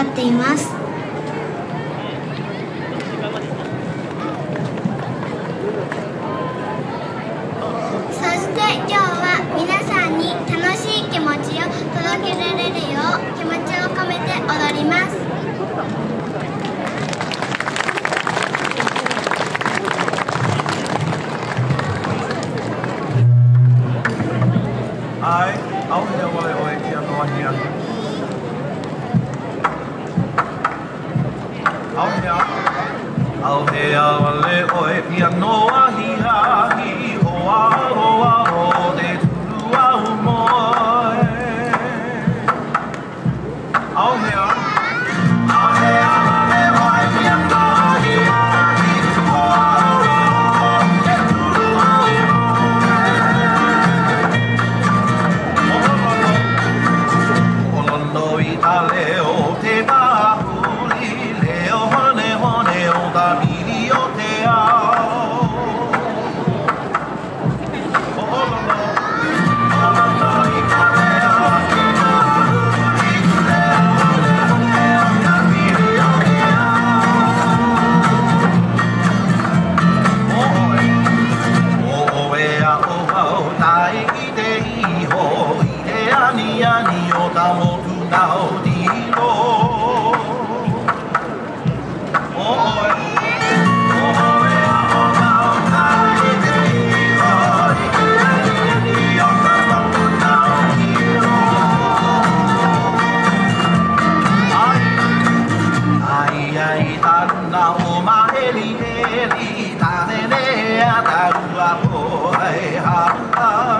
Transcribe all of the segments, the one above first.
張っていますそして今日は皆さんに楽しい気持ちを届けられるよう気持ちを込めて踊りますはい、青い名前を演じるのは平 au he wale ale oe pia noa hi hahi ani o ka motu na o tino Oh, I have, I ha.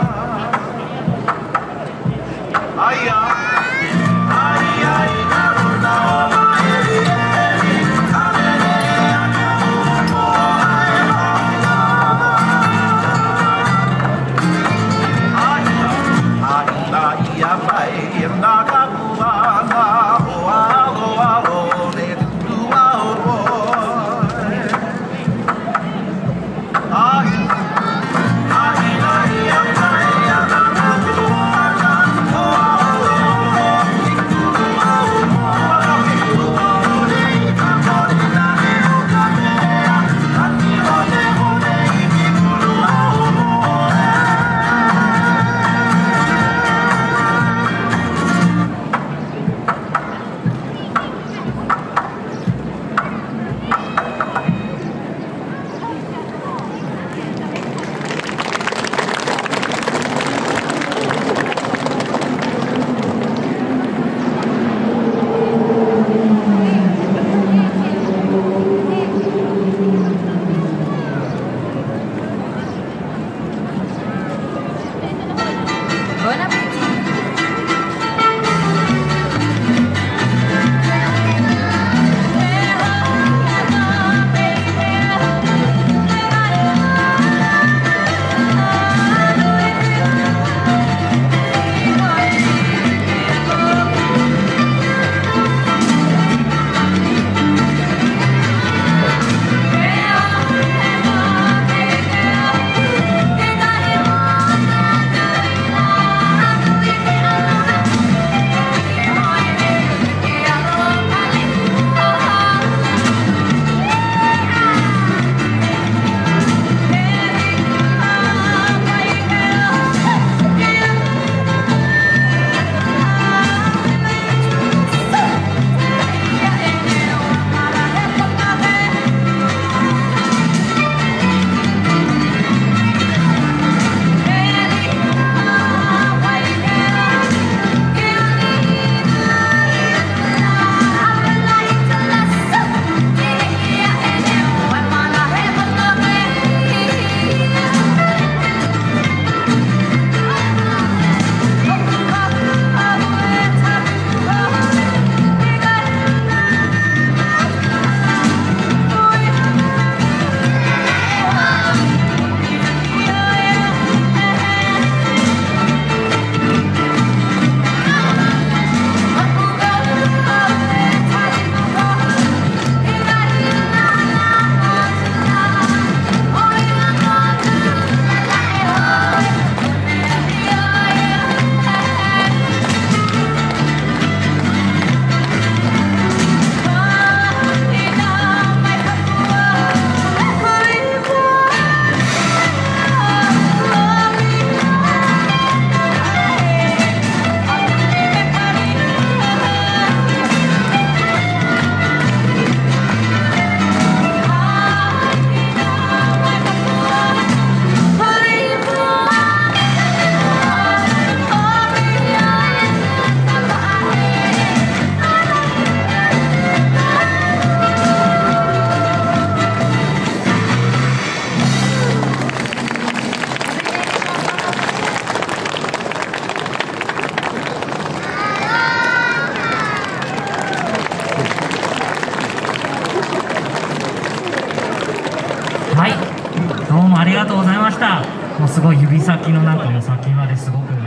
ありがとうございましたもうすごい指先のなんかも先まですごく